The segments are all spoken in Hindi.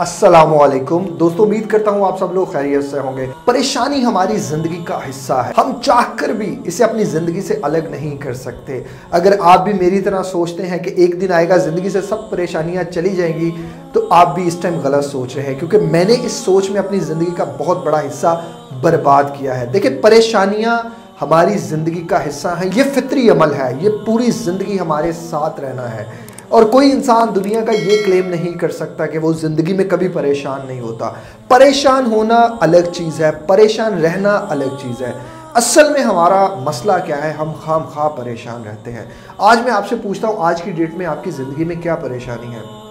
अस्सलाम वालेकुम दोस्तों, उम्मीद करता हूँ आप सब लोग खैरियत से होंगे। परेशानी हमारी ज़िंदगी का हिस्सा है। हम चाहकर भी इसे अपनी ज़िंदगी से अलग नहीं कर सकते। अगर आप भी मेरी तरह सोचते हैं कि एक दिन आएगा, ज़िंदगी से सब परेशानियाँ चली जाएँगी तो आप भी इस टाइम गलत सोच रहे हैं। क्योंकि मैंने इस सोच में अपनी ज़िंदगी का बहुत बड़ा हिस्सा बर्बाद किया है। देखिए, परेशानियाँ हमारी ज़िंदगी का हिस्सा है। ये फितरी अमल है। ये पूरी ज़िंदगी हमारे साथ रहना है। और कोई इंसान दुनिया का ये क्लेम नहीं कर सकता कि वो ज़िंदगी में कभी परेशान नहीं होता। परेशान होना अलग चीज़ है, परेशान रहना अलग चीज़ है। असल में हमारा मसला क्या है? हम खाम खा परेशान रहते हैं। आज मैं आपसे पूछता हूँ, आज की डेट में आपकी ज़िंदगी में क्या परेशानी है?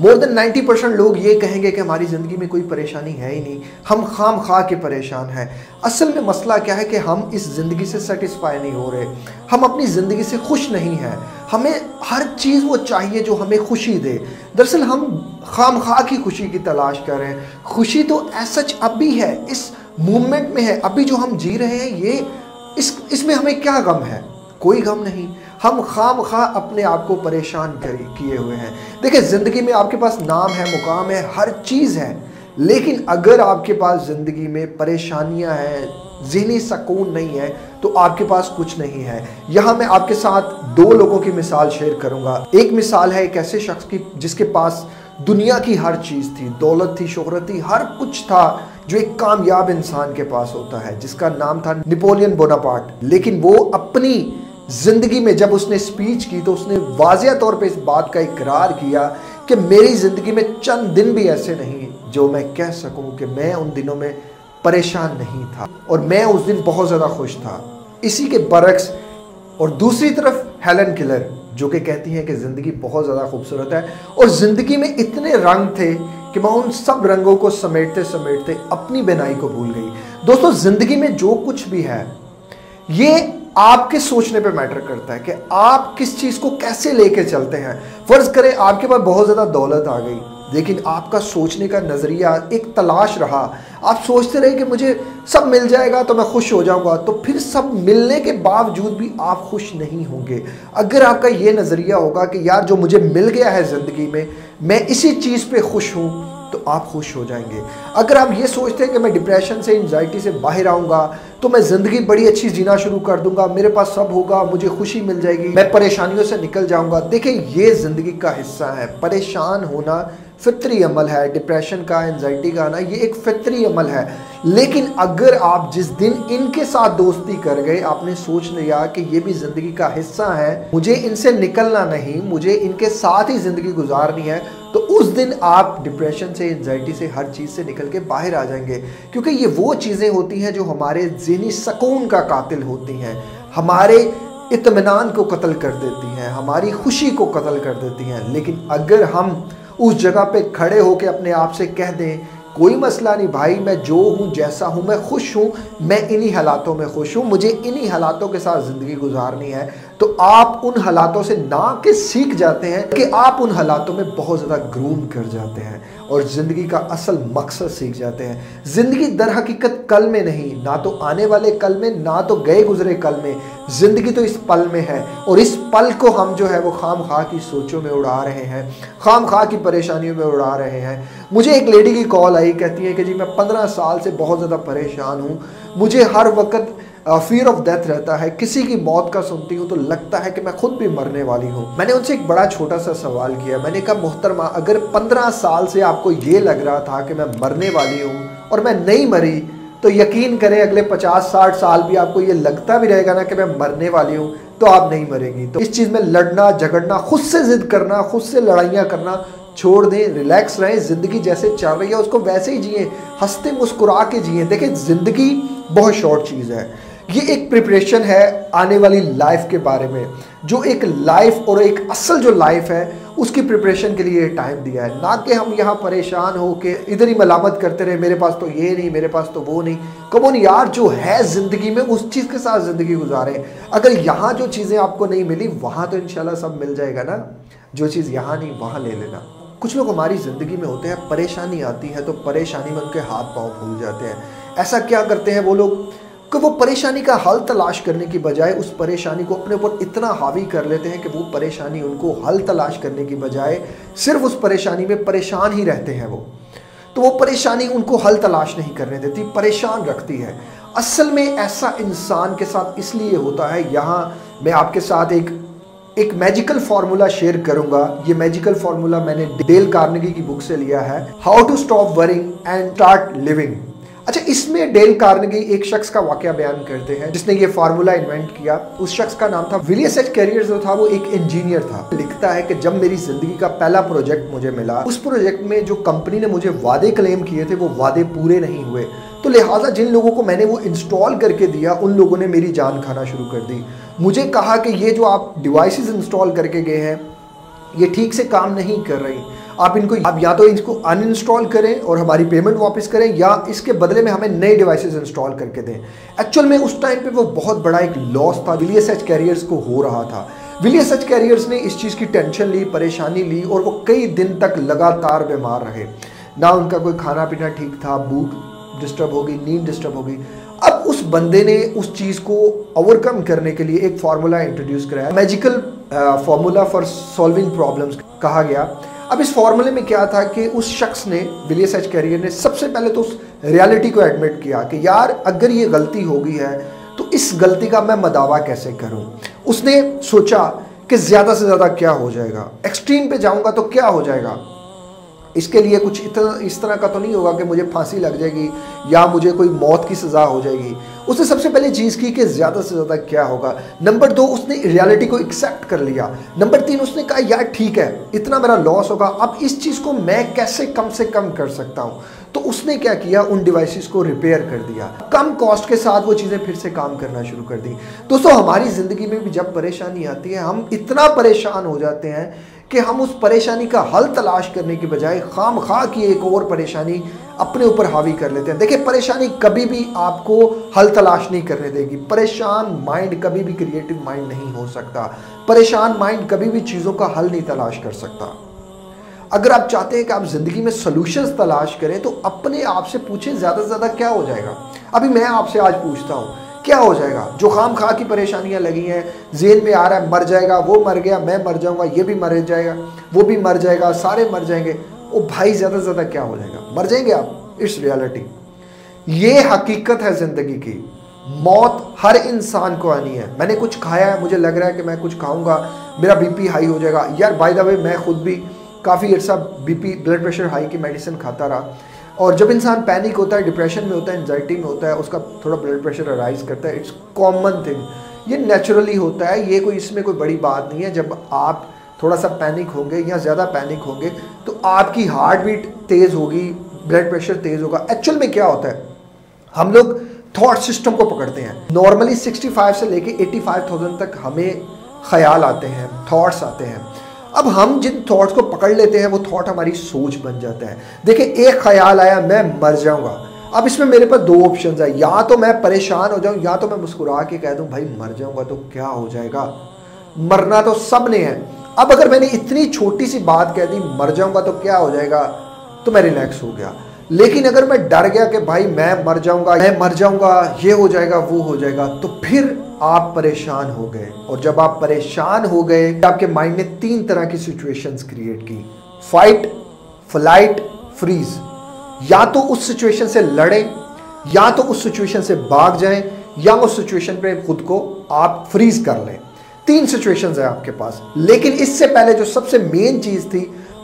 मोर देन 90 परसेंट लोग ये कहेंगे कि हमारी ज़िंदगी में कोई परेशानी है ही नहीं। हम खाम खा के परेशान हैं। असल में मसला क्या है कि हम इस ज़िंदगी से सेटिस्फाई नहीं हो रहे। हम अपनी ज़िंदगी से खुश नहीं हैं। हमें हर चीज़ वो चाहिए जो हमें खुशी दे। दरअसल हम खाम खा की खुशी की तलाश कर रहे हैं। खुशी तो सच अब भी है, इस मूवमेंट में है। अभी जो हम जी रहे हैं, ये इस, इसमें हमें क्या गम है? कोई गम नहीं। हम खाम खा अपने आप को परेशान किए हुए हैं। देखिए, ज़िंदगी में आपके पास नाम है, मुकाम है, हर चीज़ है। लेकिन अगर आपके पास ज़िंदगी में परेशानियाँ हैं, जहनी सकून नहीं है तो आपके पास कुछ नहीं है। यहाँ मैं आपके साथ दो लोगों की मिसाल शेयर करूँगा। एक मिसाल है एक ऐसे शख्स की, जिसके पास दुनिया की हर चीज़ थी, दौलत थी, शोहरत थी, हर कुछ था, जो एक कामयाब इंसान के पास होता है, जिसका नाम था निपोलियन बोनापार्ट। लेकिन वो अपनी ज़िंदगी में जब उसने स्पीच की तो उसने वाजिया तौर पे इस बात का इकरार किया कि मेरी ज़िंदगी में चंद दिन भी ऐसे नहीं जो मैं कह सकूँ कि मैं उन दिनों में परेशान नहीं था और मैं उस दिन बहुत ज़्यादा खुश था। इसी के बरक्स और दूसरी तरफ़ हेलन किलर जो कि कहती हैं कि ज़िंदगी बहुत ज़्यादा खूबसूरत है और ज़िंदगी में इतने रंग थे कि मैं उन सब रंगों को समेटते समेटते अपनी बनाई को भूल गई। दोस्तों, ज़िंदगी में जो कुछ भी है, ये आपके सोचने पे मैटर करता है कि आप किस चीज़ को कैसे लेके चलते हैं। फ़र्ज़ करें, आपके पास बहुत ज़्यादा दौलत आ गई, लेकिन आपका सोचने का नज़रिया एक तलाश रहा। आप सोचते रहे कि मुझे सब मिल जाएगा तो मैं खुश हो जाऊँगा तो फिर सब मिलने के बावजूद भी आप खुश नहीं होंगे। अगर आपका ये नज़रिया होगा कि यार, जो मुझे मिल गया है ज़िंदगी में, मैं इसी चीज़ पे खुश हूँ तो आप खुश हो जाएँगे। अगर आप ये सोचते हैं कि मैं डिप्रेशन से एनजाइटी से बाहर आऊँगा तो मैं ज़िंदगी बड़ी अच्छी जीना शुरू कर दूँगा, मेरे पास सब होगा, मुझे खुशी मिल जाएगी, मैं परेशानियों से निकल जाऊँगा। देखिए ये ज़िंदगी का हिस्सा है। परेशान होना फितरी अमल है डिप्रेशन का एनजाइटी का आना ये एक फितरी अमल है। लेकिन अगर आप जिस दिन इनके साथ दोस्ती कर गए, आपने सोच लिया कि ये भी ज़िंदगी का हिस्सा है, मुझे इनसे निकलना नहीं, मुझे इनके साथ ही ज़िंदगी गुजारनी है तो उस दिन आप डिप्रेशन से एनजाइटी से, हर चीज़ से निकल के बाहर आ जाएँगे। क्योंकि ये वो चीज़ें होती हैं जो हमारे जहनी सकून का कातिल होती हैं। हमारे इतमान को कत्ल कर देती हैं, हमारी खुशी को कत्ल कर देती हैं। लेकिन अगर हम उस जगह पे खड़े होकर अपने आप से कह दें, कोई मसला नहीं भाई, मैं जो हूँ, जैसा हूँ, मैं खुश हूँ, मैं इन्हीं हालातों में खुश हूँ, मुझे इन्हीं हालातों के साथ ज़िंदगी गुजारनी है तो आप उन हालातों से ना के सीख जाते हैं कि आप उन हालातों में बहुत ज़्यादा ग्रूम कर जाते हैं और ज़िंदगी का असल मकसद सीख जाते हैं। ज़िंदगी दर हकीकत कल में नहीं, ना तो आने वाले कल में, ना तो गए गुजरे कल में। ज़िंदगी तो इस पल में है और इस पल को हम जो है वो खाम खा की सोचों में उड़ा रहे हैं, खाम खा की परेशानियों में उड़ा रहे हैं। मुझे एक लेडी की कॉल आई, कहती है कि जी, मैं पंद्रह साल से बहुत ज़्यादा परेशान हूँ। मुझे हर वक्त फियर ऑफ़ डेथ रहता है। किसी की मौत का सुनती हूँ तो लगता है कि मैं खुद भी मरने वाली हूँ। मैंने उनसे एक बड़ा छोटा सा सवाल किया। मैंने कहा, मुहतरमा, अगर पंद्रह साल से आपको ये लग रहा था कि मैं मरने वाली हूँ और मैं नहीं मरी तो यकीन करें अगले पचास, साठ साल भी आपको ये लगता भी रहेगा ना कि मैं मरने वाली हूँ तो आप नहीं मरेंगी। तो इस चीज़ में लड़ना, झगड़ना, खुद से जिद करना, खुद से लड़ाइयाँ करना छोड़ दें, रिलैक्स रहें, ज़िंदगी जैसे चल रही है, उसको वैसे ही जिए, हँसते मुस्कुरा के जिए। देखें, ज़िंदगी बहुत शॉर्ट चीज़ है। ये एक प्रिपरेशन है आने वाली लाइफ के बारे में, जो एक लाइफ और एक असल जो लाइफ है, उसकी प्रिपरेशन के लिए टाइम दिया है। ना कि हम यहाँ परेशान हो के इधर ही मलामत करते रहे, मेरे पास तो ये नहीं, मेरे पास तो वो नहीं। कमोन यार, जो है ज़िंदगी में, उस चीज़ के साथ ज़िंदगी गुजारें। अगर यहाँ जो चीज़ें आपको नहीं मिली, वहाँ तो इन सब मिल जाएगा ना। जो चीज़ यहाँ नहीं, वहाँ ले लेना। कुछ लोग हमारी ज़िंदगी में होते हैं, परेशानी आती है तो परेशानी में उनके हाथ पाँव फूल जाते हैं। ऐसा क्या करते हैं वो लोग? कि वो परेशानी का हल तलाश करने की बजाय उस परेशानी को अपने ऊपर इतना हावी कर लेते हैं कि वो परेशानी उनको हल तलाश करने की बजाय सिर्फ़ उस परेशानी में परेशान ही रहते हैं वो। तो वो परेशानी उनको हल तलाश नहीं करने देती, परेशान रखती है। असल में ऐसा इंसान के साथ इसलिए होता है, यहाँ मैं आपके साथ एक एक मैजिकल फार्मूला शेयर करूँगा। ये मैजिकल फार्मूला मैंने डेल कार्नेगी की बुक से लिया है। How to stop worrying and start living अच्छा इसमें डेल कार्नेगी एक शख्स का वाक्य बयान करते हैं, जिसने ये फार्मूला इन्वेंट किया। उस शख्स का नाम था विलियस एच कैरियर, जो था वो एक इंजीनियर था। लिखता है कि जब मेरी ज़िंदगी का पहला प्रोजेक्ट मुझे मिला, उस प्रोजेक्ट में जो कंपनी ने मुझे वादे क्लेम किए थे, वो वादे पूरे नहीं हुए। तो लिहाजा जिन लोगों को मैंने वो इंस्टॉल करके दिया, उन लोगों ने मेरी जान खाना शुरू कर दी। मुझे कहा कि ये जो आप डिवाइसेस इंस्टॉल करके गए हैं, ये ठीक से काम नहीं कर रही। आप इनको, आप या तो इसको अनइंस्टॉल करें और हमारी पेमेंट वापस करें या इसके बदले में हमें नए डिवाइसेस इंस्टॉल करके दें। एक्चुअल में उस टाइम पे वो बहुत बड़ा एक लॉस था। विलियस एच कैरियर्स को हो रहा था। विलियस एच कैरियर्स ने इस चीज़ की टेंशन ली, परेशानी ली और वो कई दिन तक लगातार बीमार रहे। ना उनका कोई खाना पीना ठीक था, भूख डिस्टर्ब होगी नींद डिस्टर्ब होगी अब उस बंदे ने उस चीज़ को ओवरकम करने के लिए एक फार्मूला इंट्रोड्यूस कराया। Magical formula for solving problems कहा गया। अब इस फॉर्मूले में क्या था कि उस शख्स ने विलियस एच कैरियर ने सबसे पहले तो उस रियलिटी को एडमिट किया कि यार, अगर ये गलती हो गई है तो इस गलती का मैं मदावा कैसे करूँ? उसने सोचा कि ज़्यादा से ज़्यादा क्या हो जाएगा? एक्सट्रीम पे जाऊँगा तो क्या हो जाएगा? इसके लिए कुछ इतना, इस तरह का तो नहीं होगा कि मुझे फांसी लग जाएगी या मुझे कोई मौत की सज़ा हो जाएगी। उसने सबसे पहले चीज़ की कि ज़्यादा से ज़्यादा क्या होगा। नंबर दो, उसने रियलिटी को एक्सेप्ट कर लिया। नंबर तीन, उसने कहा, यार, ठीक है, इतना मेरा लॉस होगा, अब इस चीज़ को मैं कैसे कम से कम कर सकता हूँ? तो उसने क्या किया, उन डिवाइसेस को रिपेयर कर दिया। कम कॉस्ट के साथ वो चीज़ें फिर से काम करना शुरू कर दी। दोस्तों, हमारी ज़िंदगी में भी जब परेशानी आती है, हम इतना परेशान हो जाते हैं कि हम उस परेशानी का हल तलाश करने की बजाय खाम खा की एक और परेशानी अपने ऊपर हावी कर लेते हैं। देखिए, परेशानी कभी भी आपको हल तलाश नहीं करने देगी। परेशान माइंड कभी भी क्रिएटिव माइंड नहीं हो सकता। परेशान माइंड कभी भी चीज़ों का हल नहीं तलाश कर सकता। अगर आप चाहते हैं कि आप ज़िंदगी में सोल्यूशंस तलाश करें तो अपने आप से पूछें, ज़्यादा से ज़्यादा क्या हो जाएगा? अभी मैं आपसे आज पूछता हूँ क्या हो जाएगा? जो खाम खा की परेशानियाँ लगी हैं जेन में आ रहा है, मर जाएगा, वो मर गया, मैं मर जाऊँगा, ये भी मर जाएगा, वो भी मर जाएगा, सारे मर जाएँगे। वो भाई, ज़्यादा से ज़्यादा क्या हो जाएगा? मर जाएँगे आप इट्स रियलिटी ये हकीकत है ज़िंदगी की। मौत हर इंसान को आनी है। मैंने कुछ खाया है, मुझे लग रहा है कि मैं कुछ खाऊँगा, मेरा बीपी हाई हो जाएगा। यार बाय द वे मैं खुद भी काफ़ी अर्सा बीपी ब्लड प्रेशर हाई की मेडिसिन खाता रहा। और जब इंसान पैनिक होता है डिप्रेशन में होता है एनजाइटी में होता है उसका थोड़ा ब्लड प्रेशर अराइज करता है इट्स कॉमन थिंग ये नेचुरली होता है ये कोई इसमें कोई बड़ी बात नहीं है। जब आप थोड़ा सा पैनिक होंगे या ज़्यादा पैनिक होंगे तो आपकी हार्ट बीट तेज़ होगी ब्लड प्रेशर तेज़ होगा। एक्चुअल में क्या होता है? हम लोग थॉट सिस्टम को पकड़ते हैं। नॉर्मली 65 से लेके 85,000 तक हमें ख्याल आते हैं थॉट्स आते हैं। अब हम जिन थॉट्स को पकड़ लेते हैं, वो थॉट हमारी सोच बन जाता है। देखिए, एक ख्याल आया, मैं मर जाऊँगा। अब इसमें मेरे पास दो ऑप्शन है। या तो मैं परेशान हो जाऊँ, या तो मैं मुस्कुरा के कह दूँ, भाई, मर जाऊँगा तो क्या हो जाएगा? मरना तो सबने है। अब अगर मैंने इतनी छोटी सी बात कह दी, मर जाऊँगा तो क्या हो जाएगा? तो मैं रिलैक्स हो गया। लेकिन अगर मैं डर गया कि, भाई, मैं मर जाऊँगा, मैं मर जाऊँगा, ये हो जाएगा, वो हो जाएगा तो फिर आप परेशान हो गए। और जब आप परेशान हो गए तो आपके माइंड ने तीन तरह की सिचुएशंस क्रिएट की। फाइट फ़्लाइट फ्रीज या तो उस सिचुएशन से लड़े, या तो उस सिचुएशन से भाग जाएँ, या उस सिचुएशन पे खुद को आप फ्रीज कर लें। तीन सिचुएशंस है आपके पास। लेकिन इससे पहले जो सबसे मेन चीज़ थी,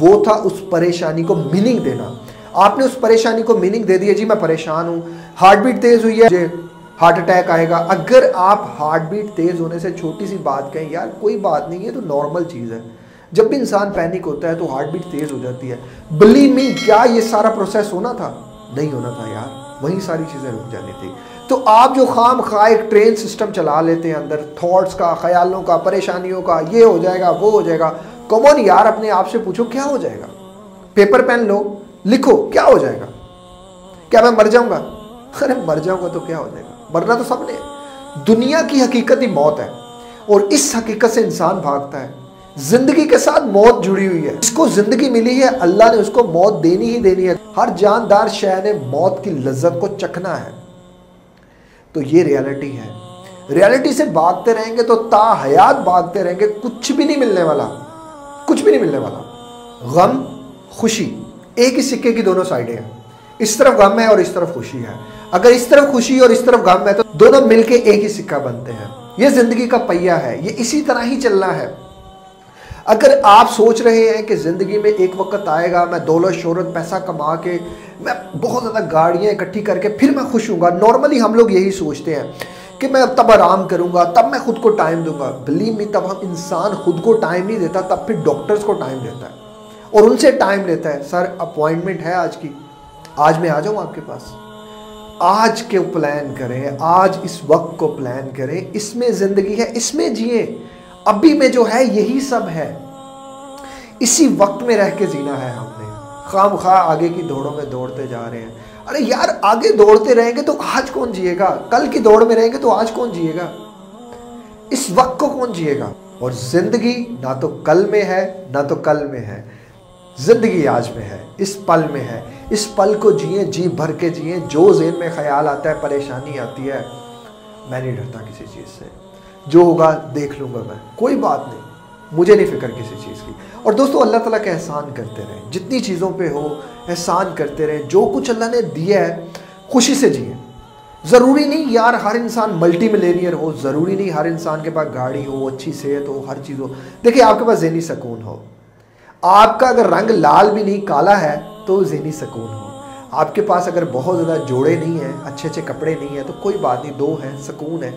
वो था उस परेशानी को मीनिंग देना। आपने उस परेशानी को मीनिंग दे दिया, जी, मैं परेशान हूँ। हार्ट बीट तेज हुई है। हार्ट अटैक आएगा। अगर आप हार्ट बीट तेज होने से छोटी सी बात कहें, यार कोई बात नहीं है तो नॉर्मल चीज़ है। जब भी इंसान पैनिक होता है तो हार्ट बीट तेज हो जाती है। बिलीव मी क्या ये सारा प्रोसेस होना था? नहीं होना था यार। वही सारी चीज़ें रुक जानी थी। तो आप जो खाम खा एक ट्रेन सिस्टम चला लेते हैं अंदर थॉट्स का, ख्यालों का, परेशानियों का, ये हो जाएगा, वो हो जाएगा। कॉमन यार, अपने आप से पूछो, क्या हो जाएगा? पेपर पेन लो, लिखो, क्या हो जाएगा? क्या मैं मर जाऊँगा? अरे मर जाऊँगा तो क्या हो जाएगा? मरना तो सबने। दुनिया की हकीकत ही मौत है। और इस हकीकत से इंसान भागता है। ज़िंदगी के साथ मौत जुड़ी हुई है। इसको ज़िंदगी मिली है, अल्लाह ने उसको मौत देनी ही देनी है। हर जानदार शह ने मौत की लज्जत को चखना है। तो ये रियलिटी है। रियलिटी से भागते रहेंगे तो ता हयात भागते रहेंगे, कुछ भी नहीं मिलने वाला। कुछ भी नहीं मिलने वाला। गम, खुशी। एक ही सिक्के की दोनों साइडें हैं। इस तरफ़ गम है और इस तरफ़ खुशी है। अगर इस तरफ़ खुशी और इस तरफ़ गम है तो दोनों मिलके एक ही सिक्का बनते हैं। ये ज़िंदगी का पहिया है, ये इसी तरह ही चलना है। अगर आप सोच रहे हैं कि ज़िंदगी में एक वक्त आएगा, मैं दौलत, शोहरत, पैसा कमा के, मैं बहुत ज़्यादा गाड़ियाँ इकट्ठी करके फिर मैं खुश हूँ नॉर्मली हम लोग यही सोचते हैं कि मैं तब आराम करूँगा, तब मैं खुद को टाइम दूँगा। बिलीव मी तब हम इंसान खुद को टाइम नहीं देता, तब फिर डॉक्टर्स को टाइम देता है। और उनसे टाइम लेता है। सर अपॉइंटमेंट है आज की। आज मैं आ जाऊँ आपके पास? आज के प्लान करें, आज इस वक्त को प्लान करें, इसमें ज़िंदगी है, इसमें जिए। अभी में जो है, यही सब है। इसी वक्त में रह के जीना है हमने। खाम खा आगे की दौड़ों में दौड़ते जा रहे हैं। अरे यार, आगे दौड़ते रहेंगे तो आज कौन जिएगा? कल की दौड़ में रहेंगे तो आज कौन जिएगा? इस वक्त को कौन जिएगा? और ज़िंदगी ना तो कल में है, ना तो कल में है। ज़िंदगी आज में है, इस पल में है। इस पल को जिए, जी भर के जिए, जो जेन में ख्याल आता है, परेशानी आती है। मैं नहीं डरता किसी चीज़ से। जो होगा, देख लूँगा मैं। कोई बात नहीं। मुझे नहीं फ़िक्र किसी चीज़ की। और दोस्तों, अल्लाह ताला का एहसान करते रहें। जितनी चीज़ों पे हो, एहसान करते रहें। जो कुछ अल्लाह ने दिया है, खुशी से जिए। ज़रूरी नहीं यार, हर इंसान मल्टी मिलेनियर हो। ज़रूरी नहीं हर इंसान के पास गाड़ी हो, अच्छी सेहत हो, हर चीज़ हो। देखिए, आपके पास जहनी सकून हो। आपका अगर रंग लाल भी नहीं, काला है तो जहनी सुकून हो। आपके पास अगर बहुत ज़्यादा जोड़े नहीं हैं अच्छे अच्छे कपड़े नहीं हैं तो कोई बात नहीं, दो हैं, सुकून है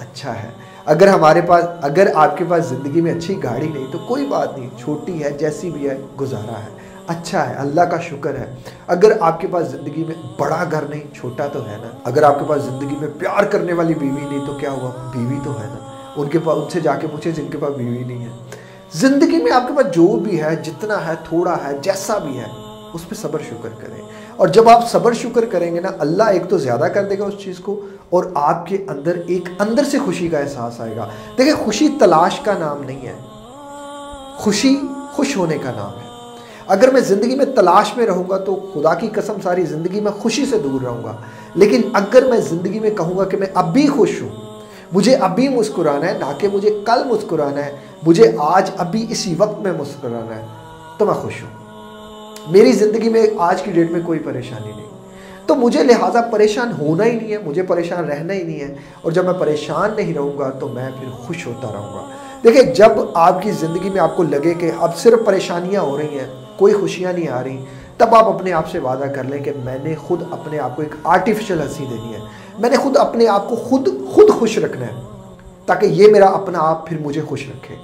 अच्छा है। अगर हमारे पास, अगर आपके पास ज़िंदगी में अच्छी गाड़ी नहीं तो कोई बात नहीं, छोटी है, जैसी भी है, गुजारा है। अच्छा है, अल्लाह का शुक्र है। अगर आपके पास ज़िंदगी में बड़ा घर नहीं, छोटा तो है ना। अगर आपके पास ज़िंदगी में प्यार करने वाली बीवी नहीं तो क्या हुआ? बीवी तो है ना। उनके पास उनसे जाके पूछे, जिनके पास बीवी नहीं है। ज़िंदगी में आपके पास जो भी है, जितना है, थोड़ा है, जैसा भी है, उस पर सब्र शुक्र करें। और जब आप सब्र शुक्र करेंगे ना, अल्लाह एक तो ज़्यादा कर देगा उस चीज़ को और आपके अंदर एक अंदर से खुशी का एहसास आएगा। देखिए, खुशी तलाश का नाम नहीं है। खुशी खुश होने का नाम है। अगर मैं ज़िंदगी में तलाश में रहूँगा तो खुदा की कसम सारी ज़िंदगी में खुशी से दूर रहूँगा। लेकिन अगर मैं ज़िंदगी में कहूँगा कि मैं अब भी खुश हूँ मुझे अभी मुस्कुराना है, ना कि मुझे कल मुस्कुराना है, मुझे आज अभी इसी वक्त में मुस्कुराना है तो मैं खुश हूँ। मेरी ज़िंदगी में आज की डेट में कोई परेशानी नहीं। तो मुझे लिहाजा परेशान होना ही नहीं है, मुझे परेशान रहना ही नहीं है, और जब मैं परेशान नहीं रहूँगा तो मैं फिर खुश होता रहूँगा। देखिए, जब आपकी ज़िंदगी में आपको लगे कि अब सिर्फ़ परेशानियाँ हो रही हैं, कोई खुशियाँ नहीं आ रही तब आप अपने आप से वादा कर लें कि मैंने खुद अपने आप को एक आर्टिफिशियल हँसी देनी है। मैंने खुद अपने आप को खुद खुद खुश रखना है, ताकि ये मेरा अपना आप फिर मुझे खुश रखे।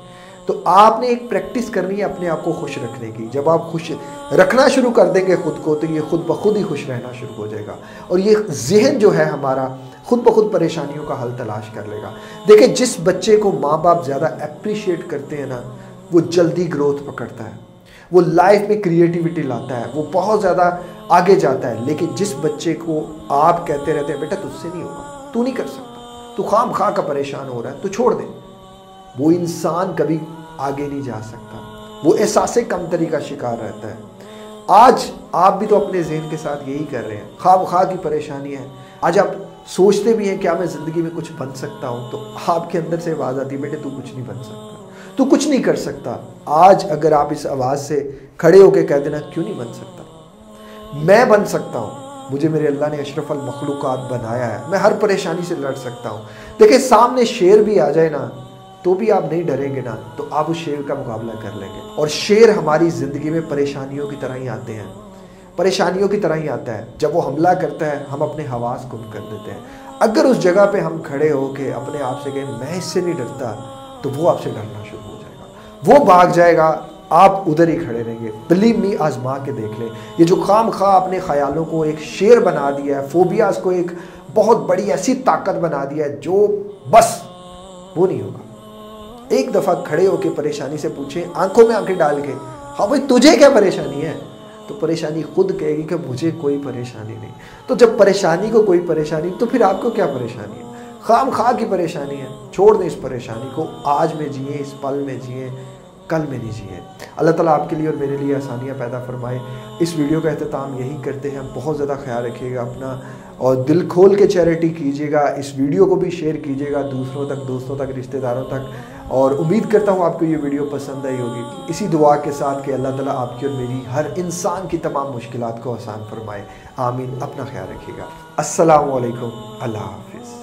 तो आपने एक प्रैक्टिस करनी है अपने आप को खुश रखने की। जब आप खुश रखना शुरू कर देंगे खुद को तो ये खुद ब खुद ही खुश रहना शुरू हो जाएगा। और ये जहन जो है हमारा, खुद ब खुद परेशानियों का हल तलाश कर लेगा। देखिए, जिस बच्चे को माँ बाप ज़्यादा अप्रिशिएट करते हैं ना, वो जल्दी ग्रोथ पकड़ता है। वो लाइफ में क्रिएटिविटी लाता है, वो बहुत ज़्यादा आगे जाता है। लेकिन जिस बच्चे को आप कहते रहते हैं, बेटा तुझसे नहीं होगा, तू नहीं कर सकता, तू खाम खा का परेशान हो रहा है तो छोड़ दे। वो इंसान कभी आगे नहीं जा सकता। वो एहसास कमतरी का शिकार रहता है। आज आप भी तो अपने जहन के साथ यही कर रहे हैं, खाम खा की परेशानी है। आज आप सोचते भी हैं, क्या मैं ज़िंदगी में कुछ बन सकता हूँ? तो आपके अंदर से आवाज़ आती है, बेटे, तू कुछ नहीं बन सकता। तू कुछ नहीं कर सकता। आज अगर आप इस आवाज़ से खड़े होकर कह देना, क्यों नहीं बन सकता? मैं बन सकता हूँ। मुझे मेरे अल्लाह ने अशरफ मखलूक़ात बनाया है। मैं हर परेशानी से लड़ सकता हूँ। देखिए सामने शेर भी आ जाए ना तो भी आप नहीं डरेंगे ना तो आप उस शेर का मुकाबला कर लेंगे। और शेर हमारी ज़िंदगी में परेशानियों की तरह ही आते हैं। परेशानियों की तरह ही आता है। जब वो हमला करता है, हम अपने हवास गुम कर देते हैं। अगर उस जगह पे हम खड़े होके अपने आप से कहें, मैं इससे नहीं डरता तो वो आपसे डरना वो भाग जाएगा, आप उधर ही खड़े रहेंगे। बिलीव मी आजमा के देख लें। ये जो खाम खा अपने ख्यालों को एक शेर बना दिया है फोबियाज को एक बहुत बड़ी ऐसी ताकत बना दिया है, जो बस वो नहीं होगा। एक दफ़ा खड़े होकर परेशानी से पूछें, आँखों में आँखें डाल के हाँ भाई, तुझे क्या परेशानी है? तो परेशानी खुद कहेगी कि, मुझे कोई परेशानी नहीं। तो जब परेशानी को कोई परेशानी तो फिर आपको क्या परेशानी है? खाम खा की परेशानी है। छोड़ दें इस परेशानी को। आज में जिए, इस पल में जिए, कल में नहीं जिए। अल्लाह ताला आपके लिए और मेरे लिए आसानियाँ पैदा फरमाए। इस वीडियो का अहतमाम यही करते हैं। बहुत ज़्यादा ख्याल रखिएगा अपना और दिल खोल के चैरिटी कीजिएगा। इस वीडियो को भी शेयर कीजिएगा दूसरों तक, दोस्तों तक, रिश्तेदारों तक। और उम्मीद करता हूँ आपको ये वीडियो पसंद आई होगी। इसी दुआ के साथ कि अल्लाह ताला आपकी और मेरी हर इंसान की तमाम मुश्किल को आसान फरमाए। आमीन। अपना ख्याल रखिएगा। असलकम अल्लाह हाफिज़।